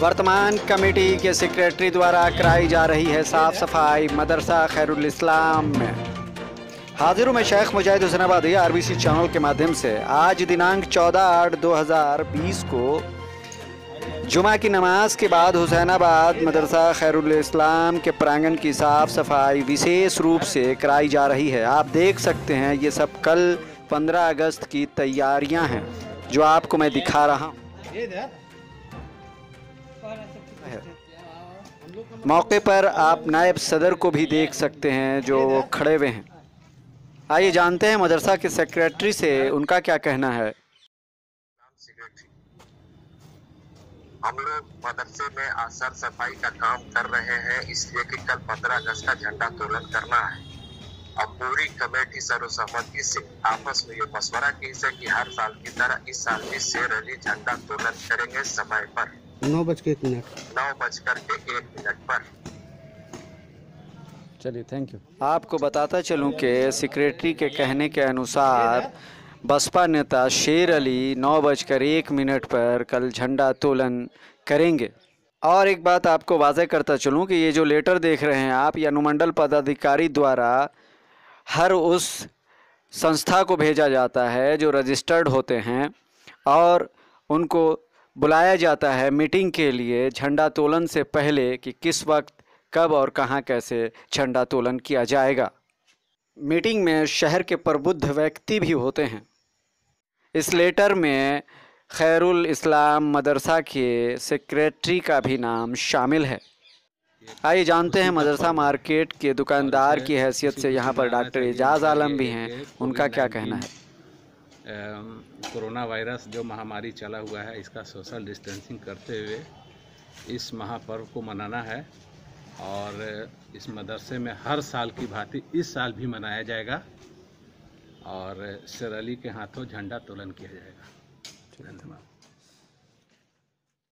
वर्तमान कमेटी के सेक्रेटरी द्वारा कराई जा रही है साफ़ सफ़ाई, मदरसा, खैरुल इस्लाम में। हाजिर में शेख मुजाहिद हुसैनाबादी आरबीसी चैनल के माध्यम से आज दिनांक 14 आठ 2020 को जुमा की नमाज़ के बाद हुसैनाबाद मदरसा खैरुल इस्लाम के प्रांगण की साफ़ सफ़ाई विशेष रूप से कराई जा रही है। आप देख सकते हैं, ये सब कल 15 अगस्त की तैयारियाँ हैं जो आपको मैं दिखा रहा हूँ। मौके पर आप नायब सदर को भी देख सकते हैं जो खड़े हुए हैं। आइए जानते हैं मदरसा के सेक्रेटरी से उनका क्या कहना है। हम लोग मदरसे में असर सफ़ाई का काम कर रहे हैं इसलिए कि कल 15 अगस्त का झंडा तोलन करना है। अब पूरी कमेटी सर्वसम्मति से आपस में ये मशवरा की है कि हर साल की तरह इस साल भी शेर अली झंडा तोलन करेंगे समय पर। नौ बज के एक मिनट। नौ बजकर के एक मिनट पर। चलिए थैंक यू आपको बताता चलूँ कि सेक्रेटरी के कहने के अनुसार बसपा नेता शेर अली नौ बजकर एक मिनट पर कल झंडा तोलन करेंगे। और एक बात आपको वाजह करता चलूँ कि ये जो लेटर देख रहे हैं आप ये अनुमंडल पदाधिकारी द्वारा हर उस संस्था को भेजा जाता है जो रजिस्टर्ड होते हैं और उनको बुलाया जाता है मीटिंग के लिए झंडा तोलन से पहले कि किस वक्त, कब और कहाँ कैसे झंडा तोलन किया जाएगा। मीटिंग में शहर के प्रबुद्ध व्यक्ति भी होते हैं। इस लेटर में खैरुल इस्लाम मदरसा के सेक्रेटरी का भी नाम शामिल है। आइए जानते हैं मदरसा मार्केट के दुकानदार की हैसियत से यहाँ पर डॉक्टर एजाज आलम भी हैं। उनका क्या कहना है? कोरोना वायरस जो महामारी चला हुआ है, इसका सोशल डिस्टेंसिंग करते हुए इस महापर्व को मनाना है और इस मदरसे में हर साल की भांति इस साल भी मनाया जाएगा और शेर अली के हाथों झंडा तोलन किया जाएगा। धन्यवाद।